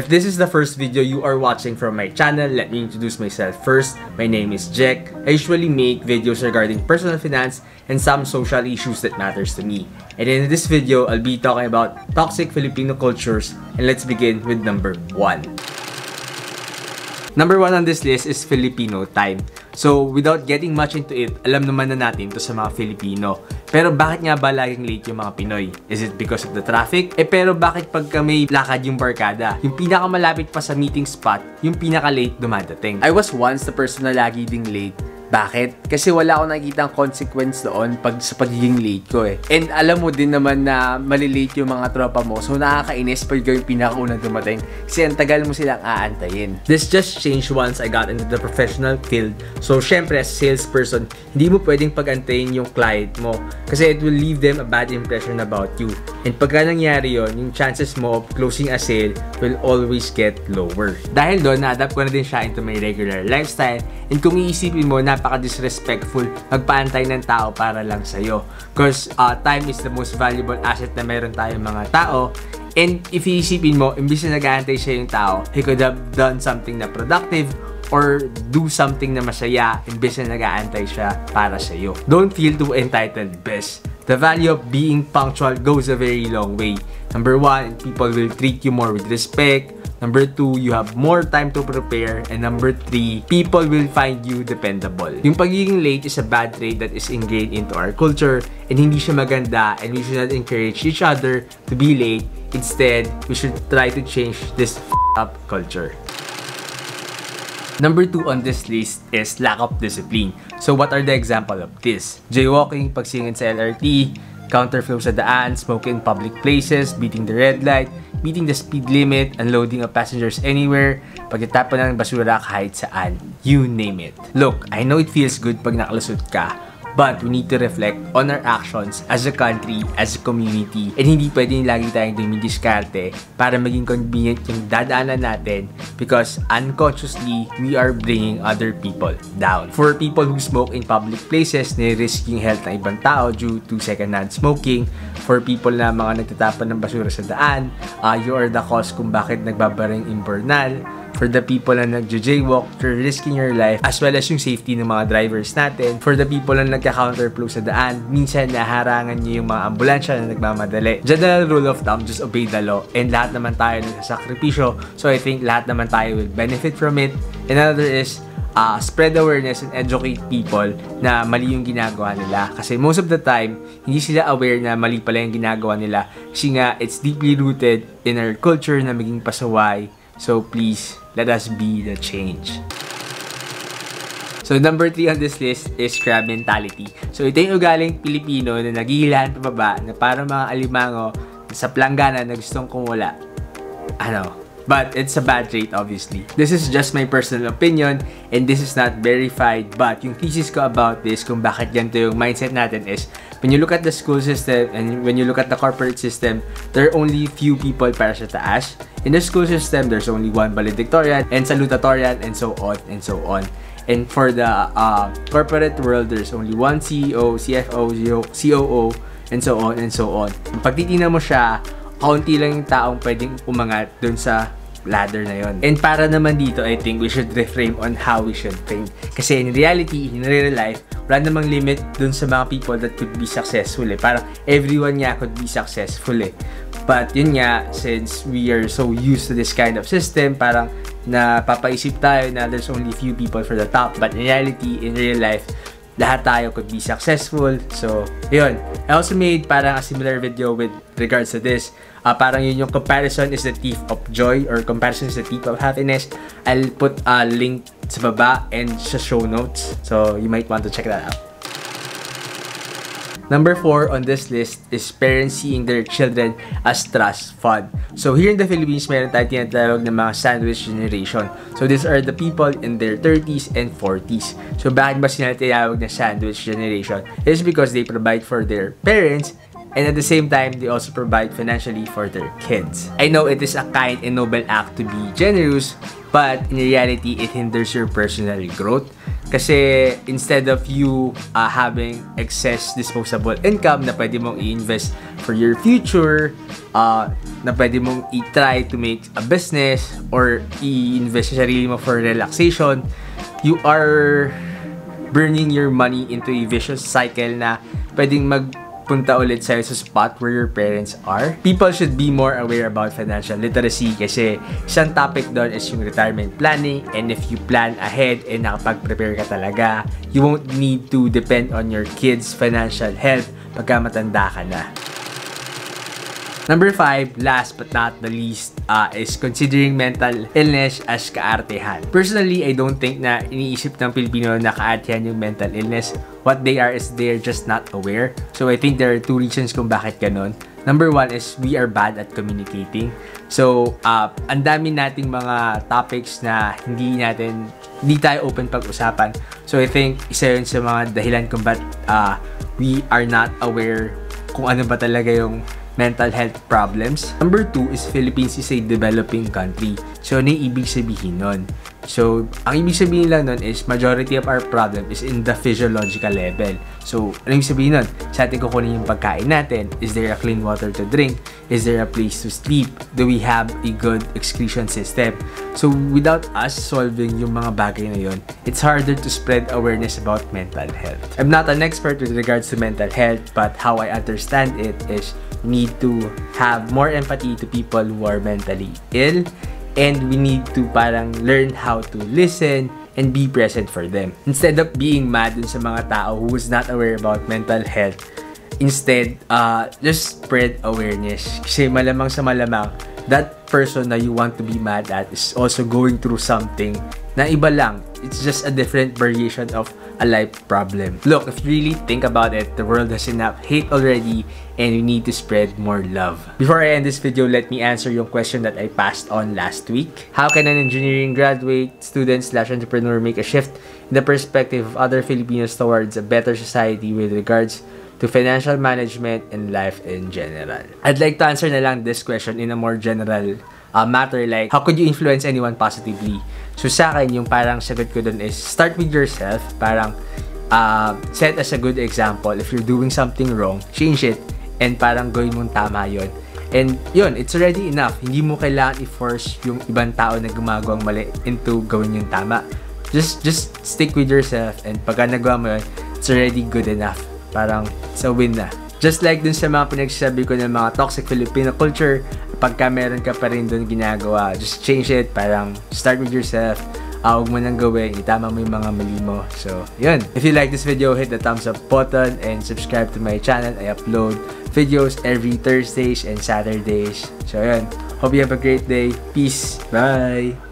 If this is the first video you are watching from my channel, let me introduce myself first. My name is Jack. I usually make videos regarding personal finance and some social issues that matters to me. And in this video, I'll be talking about toxic Filipino cultures and let's begin with number 1. Number 1 on this list is Filipino time. So, without getting much into it, alam naman na natin to sa mga Filipino. Pero bakit nga ba laging late yung mga Pinoy? Is it because of the traffic? Eh pero bakit pagka may lakad yung barkada, yung pinakamalapit pa sa meeting spot, yung pinaka-late dumadating? I was once the person na lagi ding late bakit? Kasi wala akong nakikita consequence doon pag sa pagiging late ko eh. And alam mo din naman na malilate yung mga tropa mo. So nakakainis pag yung pinakaunang dumating. Kasi ang tagal mo silang aantayin. This just changed once I got into the professional field. So syempre as salesperson, hindi mo pwedeng pagantayin yung client mo. Kasi it will leave them a bad impression about you. And pagka nangyari yon, yung chances mo of closing a sale will always get lower. Dahil doon, na-adapt ko na din siya into my regular lifestyle. And kung iisipin mo, na napaka-disrespectful magpaantay ng tao para lang sa'yo. Because uh, time is the most valuable asset na meron tayong mga tao. And if iisipin mo, imbis na nag-aantay siya yung tao, he could have done something na productive or do something na masaya imbis na nag-aantay siya para sa'yo. Don't feel too entitled, best. The value of being punctual goes a very long way. Number one, people will treat you more with respect. Number two, you have more time to prepare. And number three, people will find you dependable. Yung pagiging late is a bad trait that is ingrained into our culture and hindi siya maganda and we should not encourage each other to be late. Instead, we should try to change this up culture. Number two on this list is lack of discipline. So what are the example of this? Jaywalking, pagsingin sa LRT, counterflow sa daan, smoking in public places, beating the red light, beating the speed limit, unloading of passengers anywhere, pagtatapon ng basura kahit saan. You name it. Look, I know it feels good pag nakalusot ka, but we need to reflect on our actions as a country, as a community, and hindi pwedeng lagi tayong dumidiskarte para maging convenient yung dadaanan natin because unconsciously, we are bringing other people down. For people who smoke in public places, nire-risk yung health ng ibang tao due to second-hand smoking, for people na mga nagtatapon ng basura sa daan, uh, you are the cause kung bakit nagbabaring imbornal, for the people na nagjo-jaywalk, for risking your life, as well as yung safety ng mga drivers natin, for the people na nagka-counterflow sa daan, minsan naharangan nyo yung mga ambulansya na nagmamadali. General rule of thumb, just obey the law, and lahat naman tayo nagsasakripisyo, so I think lahat naman tayo will benefit from it. Another is, uh, spread awareness and educate people na mali yung ginagawa nila. Kasi most of the time, hindi sila aware na mali pala yung ginagawa nila. Kasi nga, it's deeply rooted in our culture na maging pasaway. So please, let us be the change. So number 3 on this list is crab mentality. So ito yung ugaling Pilipino na naghihilahan pababa na parang mga alimango sa planggana na gustong kumula. Ano, But it's a bad trait, obviously. This is just my personal opinion and this is not verified. But yung thesis ko about this, kung bakit ganito yung mindset natin is, when you look at the school system and when you look at the corporate system, there are only few people para sa taas. In the school system, there's only one valedictorian and salutatorian and so on and so on. And for the uh, corporate world, there's only one CEO, CFO, COO, and so on and so on. Pag titignan mo siya, kaunti lang yung taong pwedeng umangat dun sa ladder na yon. And para naman dito, I think we should reframe on how we should think. Kasi in reality, in real life, wala namang limit dun sa mga people that could be successful eh. Parang everyone nga could be successful eh. But yun nga, since we are so used to this kind of system, parang napapaisip tayo na there's only few people for the top. But in reality, in real life, lahat tayo could be successful. So, yun. I also made parang a similar video with regards to this. Uh, parang yun yung comparison is the thief of joy or comparison is the thief of happiness. I'll put a link sa baba and sa show notes. So, you might want to check that out. Number 4 on this list is parents seeing their children as trust fund. So here in the Philippines, meron tayo tinatawag ng mga sandwich generation. So these are the people in their 30s and 40s. So bakit ba sila tinatawag na sandwich generation? It is because they provide for their parents and at the same time, they also provide financially for their kids. I know it is a kind and noble act to be generous, but in reality, it hinders your personal growth Kasi instead of you uh, having excess disposable income na pwede mong i-invest for your future, uh, na pwede mong i-try to make a business or i-invest sa sarili mo for relaxation, you are burning your money into a vicious cycle na pwedeng mag punta ulit sa'yo sa spot where your parents are. People should be more aware about financial literacy kasi isang topic doon is yung retirement planning and if you plan ahead and nakapag-prepare ka talaga, you won't need to depend on your kids' financial health pagka matanda ka na. Number five, last but not the least, uh, is considering mental illness as kaartehan. Personally, I don't think na iniisip ng Pilipino na kaartehan yung mental illness. What they are is they're just not aware. So I think there are two reasons kung bakit ganun. Number one is we are bad at communicating. So, uh, ang dami nating mga topics na hindi natin, hindi tayo open pag-usapan. So, I think isa yun sa mga dahilan kung ba't uh, we are not aware kung ano ba talaga yung mental health problems. Number two is Philippines is a developing country. So, ano yung ibig sabihin nun? So, ang ibig sabihin lang nun is majority of our problem is in the physiological level. So, ano ibig sabihin nun? Sa atin kukunin yung pagkain natin. Is there a clean water to drink? Is there a place to sleep? Do we have a good excretion system? So, without us solving yung mga bagay na yun, it's harder to spread awareness about mental health. I'm not an expert with regards to mental health, but how I understand it is need to have more empathy to people who are mentally ill and we need to parang learn how to listen and be present for them. Instead of being mad dun sa mga tao who is not aware about mental health, instead, uh, just spread awareness. Kasi malamang sa malamang, that person na you want to be mad at is also going through something na iba lang. It's just a different variation of a life problem. Look, if you really think about it, the world has enough hate already and we need to spread more love. Before I end this video, let me answer your question that I passed on last week. How can an engineering graduate, student slash entrepreneur make a shift in the perspective of other Filipinos towards a better society with regards to financial management and life in general? I'd like to answer na lang this question in a more general uh, matter like how could you influence anyone positively? So sa akin, yung parang sagot ko dun is start with yourself. Parang uh, set as a good example. If you're doing something wrong, change it and parang gawin mong tama yon And yun, it's already enough. Hindi mo kailangan i-force yung ibang tao na gumagawang mali into gawin yung tama. Just just stick with yourself and pagka nagawa mo yun, it's already good enough. Parang sa win na. Just like dun sa mga pinagsasabi ko ng mga toxic Filipino culture, pagka meron ka pa rin dun ginagawa, just change it. Parang start with yourself. Uh, huwag mo nang gawin, itama mo yung mga mali mo. So, yun. If you like this video, hit the thumbs up button and subscribe to my channel. I upload videos every Thursdays and Saturdays. So, yun. Hope you have a great day. Peace. Bye!